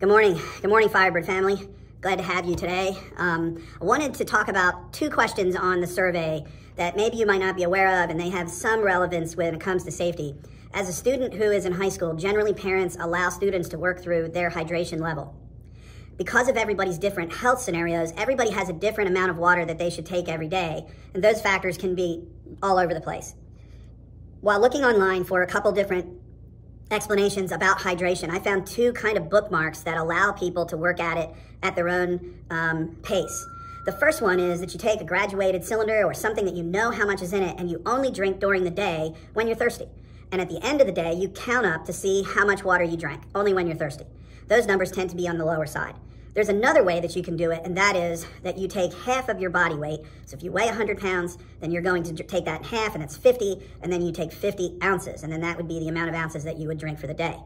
Good morning. Good morning, Firebird family. Glad to have you today. Um, I wanted to talk about two questions on the survey that maybe you might not be aware of and they have some relevance when it comes to safety. As a student who is in high school, generally parents allow students to work through their hydration level. Because of everybody's different health scenarios, everybody has a different amount of water that they should take every day, and those factors can be all over the place. While looking online for a couple different explanations about hydration. I found two kind of bookmarks that allow people to work at it at their own um, pace. The first one is that you take a graduated cylinder or something that you know how much is in it and you only drink during the day when you're thirsty. And at the end of the day, you count up to see how much water you drank, only when you're thirsty. Those numbers tend to be on the lower side. There's another way that you can do it, and that is that you take half of your body weight. So if you weigh 100 pounds, then you're going to take that half, and that's 50, and then you take 50 ounces, and then that would be the amount of ounces that you would drink for the day.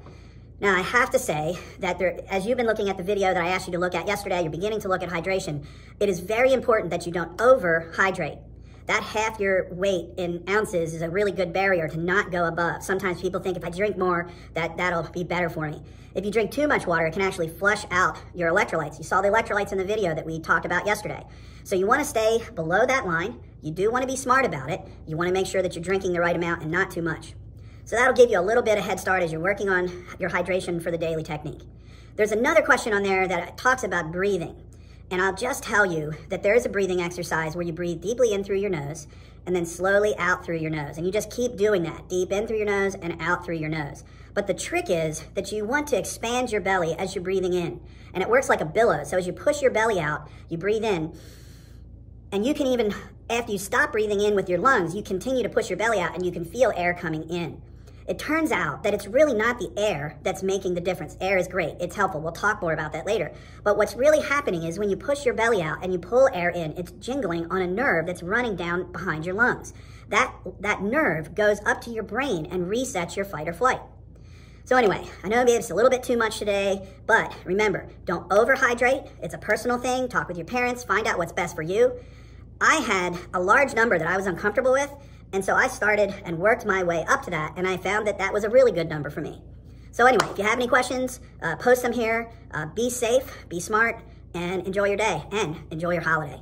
Now, I have to say that there, as you've been looking at the video that I asked you to look at yesterday, you're beginning to look at hydration. It is very important that you don't overhydrate that half your weight in ounces is a really good barrier to not go above. Sometimes people think if I drink more, that that'll be better for me. If you drink too much water, it can actually flush out your electrolytes. You saw the electrolytes in the video that we talked about yesterday. So you want to stay below that line. You do want to be smart about it. You want to make sure that you're drinking the right amount and not too much. So that'll give you a little bit of head start as you're working on your hydration for the daily technique. There's another question on there that talks about breathing. And I'll just tell you that there is a breathing exercise where you breathe deeply in through your nose and then slowly out through your nose. And you just keep doing that, deep in through your nose and out through your nose. But the trick is that you want to expand your belly as you're breathing in. And it works like a billow. So as you push your belly out, you breathe in. And you can even, after you stop breathing in with your lungs, you continue to push your belly out and you can feel air coming in. It turns out that it's really not the air that's making the difference. Air is great, it's helpful. We'll talk more about that later. But what's really happening is when you push your belly out and you pull air in, it's jingling on a nerve that's running down behind your lungs. That, that nerve goes up to your brain and resets your fight or flight. So anyway, I know maybe it's a little bit too much today, but remember, don't overhydrate. It's a personal thing. Talk with your parents, find out what's best for you. I had a large number that I was uncomfortable with, and so I started and worked my way up to that, and I found that that was a really good number for me. So anyway, if you have any questions, uh, post them here. Uh, be safe, be smart, and enjoy your day, and enjoy your holiday.